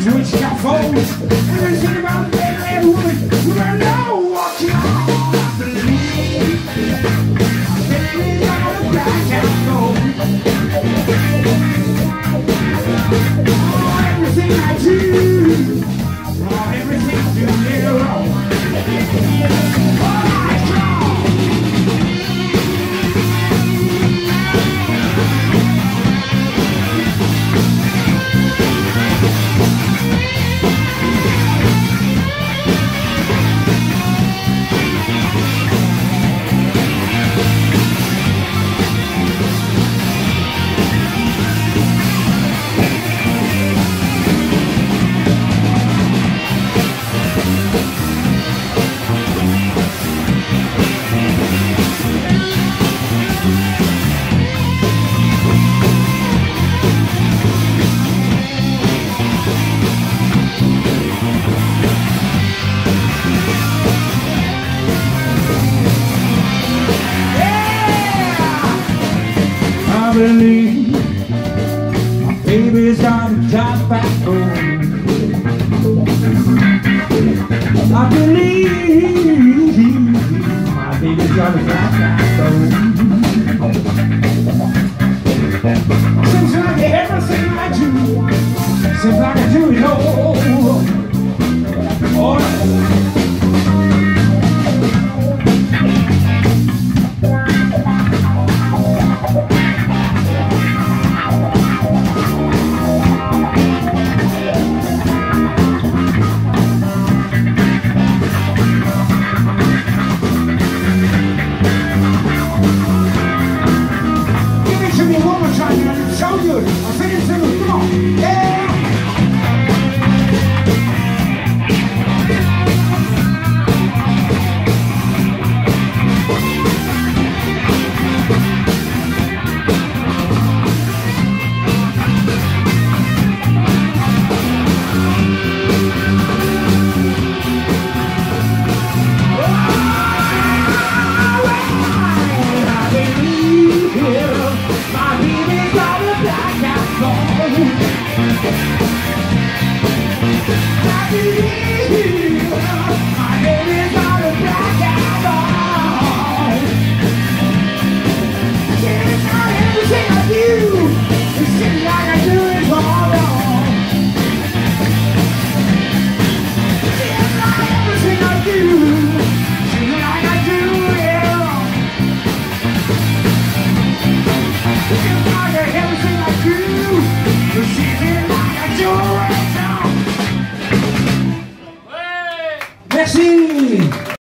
box when she got foes. Everything about the bad woman, you better know what you are. Believe, all the Oh, everything I do, oh, everything I do, oh. I believe My baby's got a job back home. I believe. My baby's got a job back home. Seems like everything I do Seems like I do it all. All right. I'm singing singles. Come on. Yeah.